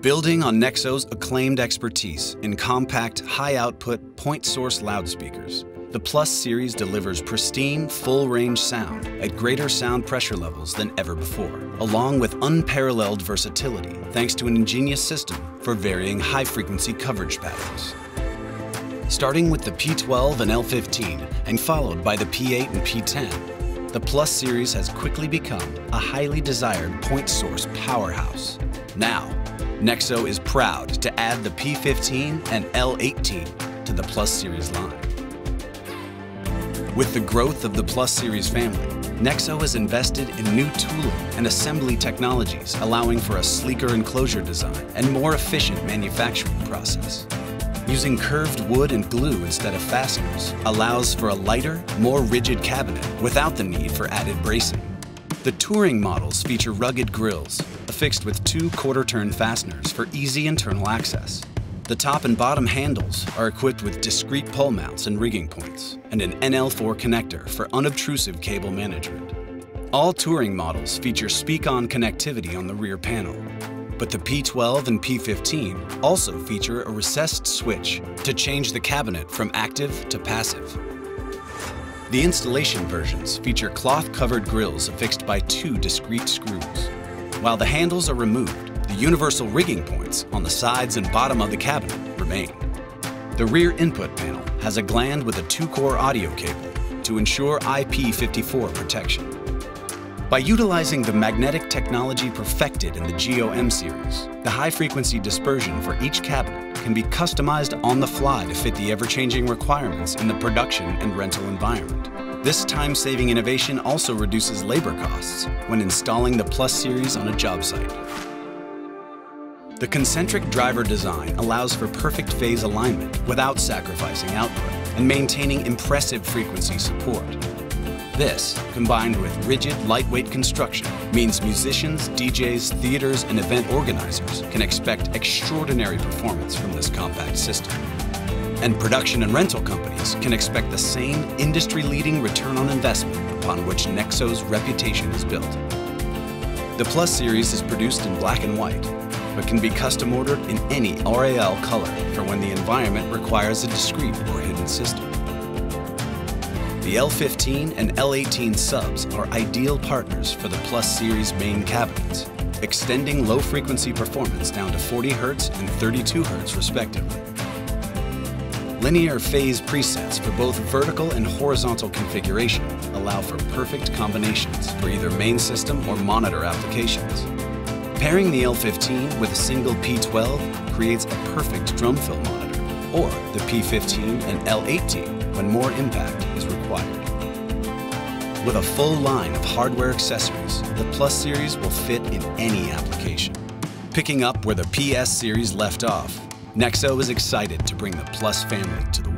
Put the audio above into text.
Building on Nexo's acclaimed expertise in compact, high-output, point-source loudspeakers, the Plus series delivers pristine, full-range sound at greater sound pressure levels than ever before, along with unparalleled versatility thanks to an ingenious system for varying high-frequency coverage patterns. Starting with the P12 and L15 and followed by the P8 and P10, the Plus series has quickly become a highly desired point source powerhouse. Now, Nexo is proud to add the P15 and L18 to the Plus series line. With the growth of the Plus series family, Nexo has invested in new tooling and assembly technologies, allowing for a sleeker enclosure design and more efficient manufacturing process. Using curved wood and glue instead of fasteners allows for a lighter, more rigid cabinet without the need for added bracing. The touring models feature rugged grills, affixed with two quarter-turn fasteners for easy internal access. The top and bottom handles are equipped with discrete pole mounts and rigging points, and an NL4 connector for unobtrusive cable management. All touring models feature speakON connectivity on the rear panel, but the P12 and P15 also feature a recessed switch to change the cabinet from active to passive. The installation versions feature cloth-covered grills affixed by two discrete screws. While the handles are removed, the universal rigging points on the sides and bottom of the cabinet remain. The rear input panel has a gland with a two-core audio cable to ensure IP54 protection. By utilizing the magnetic technology perfected in the GEO-M series, the high-frequency dispersion for each cabinet can be customized on the fly to fit the ever-changing requirements in the production and rental environment. This time-saving innovation also reduces labor costs when installing the Plus series on a job site. The concentric driver design allows for perfect phase alignment without sacrificing output and maintaining impressive frequency support. This, combined with rigid, lightweight construction, means musicians, DJs, theaters, and event organizers can expect extraordinary performance from this compact system. And production and rental companies can expect the same industry-leading return on investment upon which Nexo's reputation is built. The Plus series is produced in black and white but can be custom ordered in any RAL color for when the environment requires a discrete or hidden system. The L15 and L18 subs are ideal partners for the Plus series main cabinets, extending low frequency performance down to 40 Hz and 32 Hz respectively. Linear phase presets for both vertical and horizontal configuration allow for perfect combinations for either main system or monitor applications. Pairing the L15 with a single P12 creates a perfect drum fill monitor, or the P15 and L18 when more impact is required. With a full line of hardware accessories, the Plus series will fit in any application. Picking up where the PS series left off, Nexo is excited to bring the Plus family to the world.